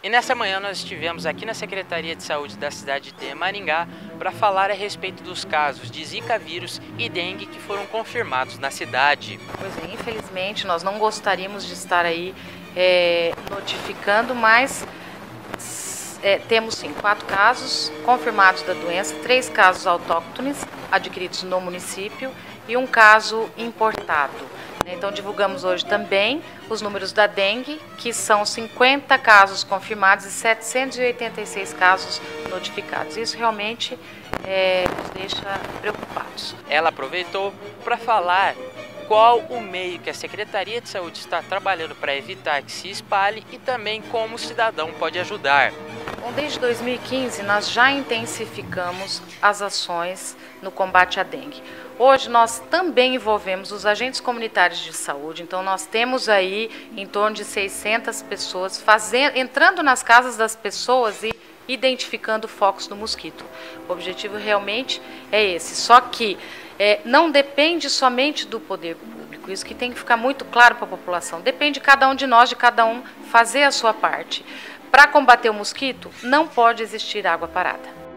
E nessa manhã nós estivemos aqui na Secretaria de Saúde da cidade de Maringá para falar a respeito dos casos de Zika vírus e dengue que foram confirmados na cidade. Pois é, infelizmente nós não gostaríamos de estar aí é, notificando, mas é, temos sim quatro casos confirmados da doença, três casos autóctones adquiridos no município e um caso importado. Então, divulgamos hoje também os números da dengue, que são 50 casos confirmados e 786 casos notificados. Isso realmente é, nos deixa preocupados. Ela aproveitou para falar qual o meio que a Secretaria de Saúde está trabalhando para evitar que se espalhe e também como o cidadão pode ajudar. Bom, desde 2015 nós já intensificamos as ações no combate à dengue. Hoje nós também envolvemos os agentes comunitários de saúde, então nós temos aí em torno de 600 pessoas fazendo, entrando nas casas das pessoas e identificando focos do mosquito. O objetivo realmente é esse, só que é, não depende somente do poder público, isso que tem que ficar muito claro para a população, depende de cada um de nós, de cada um fazer a sua parte. Para combater o mosquito, não pode existir água parada.